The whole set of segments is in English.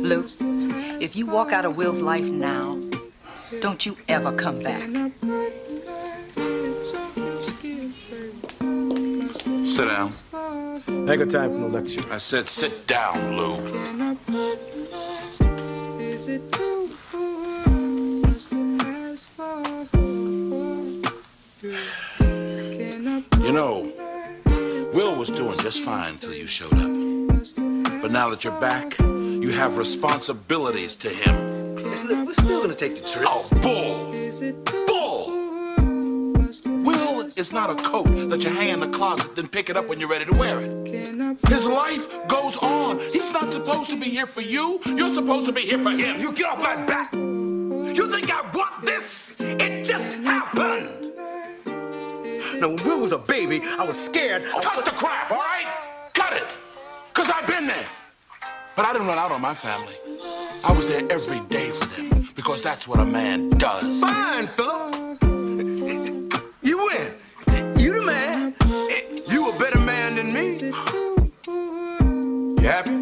Lou, if you walk out of Will's life now, don't you ever come back. Sit down. I ain't got time for no lecture. I said sit down, Lou. You know, Will was doing just fine until you showed up. But now that you're back, you have responsibilities to him. Look, we're still gonna take the trip. Oh, bull! Bull! Will is not a coat that you hang in the closet, then pick it up when you're ready to wear it. His life goes on. He's not supposed to be here for you. You're supposed to be here for him. You get off my back! You think I want this? It just happened! Now, when Will was a baby, I was scared. Oh, Cut the crap, all right? Cut it. Because I've been there. But I didn't run out on my family. I was there every day for them because that's what a man does. Fine, Philip. You win. You the man. You a better man than me. You happy?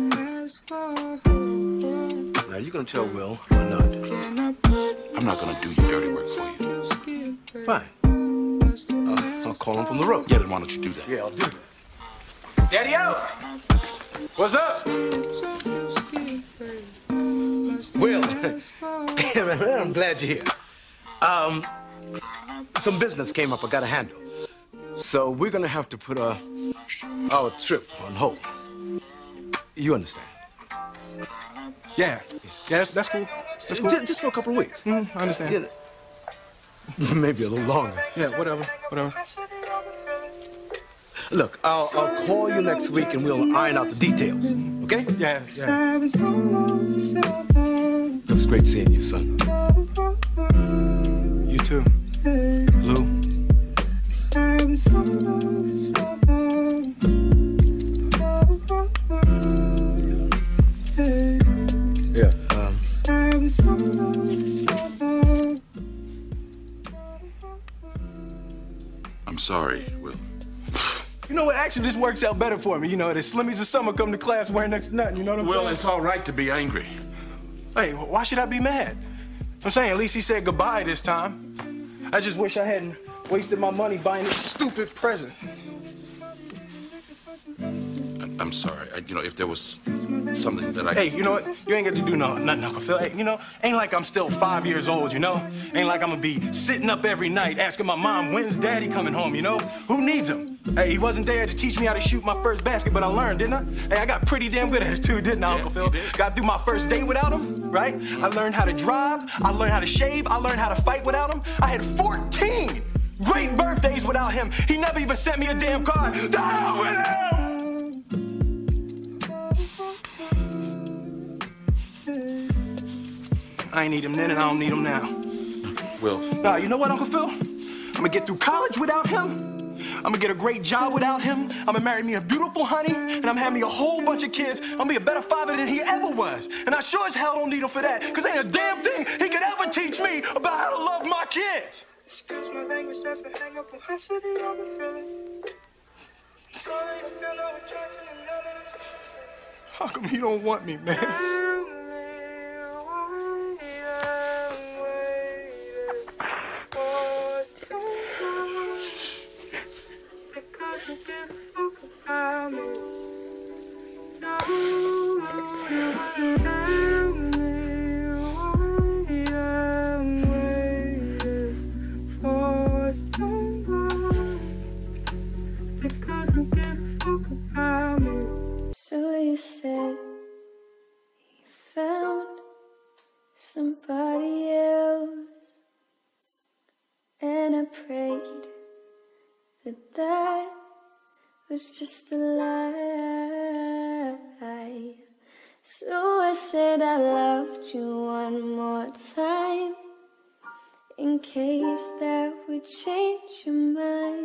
Now, you gonna tell Will or not? I'm not going to do your dirty work for you. Fine. I'll, I'll call him from the road. Yeah, then why don't you do that? Yeah, I'll do that. Daddy out! What's up? Will, I'm glad you're here. Um, some business came up I gotta handle. So we're gonna have to put uh, our trip on hold. You understand? Yeah, yeah, that's, that's cool. That's cool. Just, just for a couple of weeks. Mm, I understand. Yeah. Maybe a little longer. Yeah, whatever, whatever. Look, I'll, I'll call you next week and we'll iron out the details. Okay? Yeah, yeah. It was great seeing you, son. You too. Lou. Yeah. Um, I'm sorry, Will. You know what? Actually, this works out better for me. You know, the Slimmies of summer come to class wearing next to nothing. You know what I'm Will, saying? Well, it's all right to be angry. Hey, why should I be mad? I'm saying at least he said goodbye this time. I just wish I hadn't wasted my money buying this stupid present. I'm sorry. I, you know, if there was something that I... Hey, you know what? You ain't got to do no, nothing, Uncle Phil. Hey, you know, ain't like I'm still five years old, you know? Ain't like I'm gonna be sitting up every night asking my mom, when's daddy coming home, you know? Who needs him? Hey, he wasn't there to teach me how to shoot my first basket, but I learned, didn't I? Hey, I got pretty damn good at it too, didn't I, Uncle Phil? Got through my first day without him, right? I learned how to drive, I learned how to shave, I learned how to fight without him. I had 14 great birthdays without him. He never even sent me a damn card. The hell with him! I ain't need him then and I don't need him now. Will, Nah, you know what, Uncle Phil? I'm gonna get through college without him. I'm gonna get a great job without him. I'm gonna marry me a beautiful honey, and I'm having me a whole bunch of kids. I'm gonna be a better father than he ever was. And I sure as hell don't need him for that, because ain't a damn thing he could ever teach me about how to love my kids. Excuse my language, that's a hang up on high city, been feeling. Sorry, I feel no attraction and none of this. How come he don't want me, man? Fuck about me. No, tell me why I'm waiting for couldn't give a fuck about me. So you said he found somebody else, and I prayed that that was just a lie. So I said I loved you one more time, in case that would change your mind.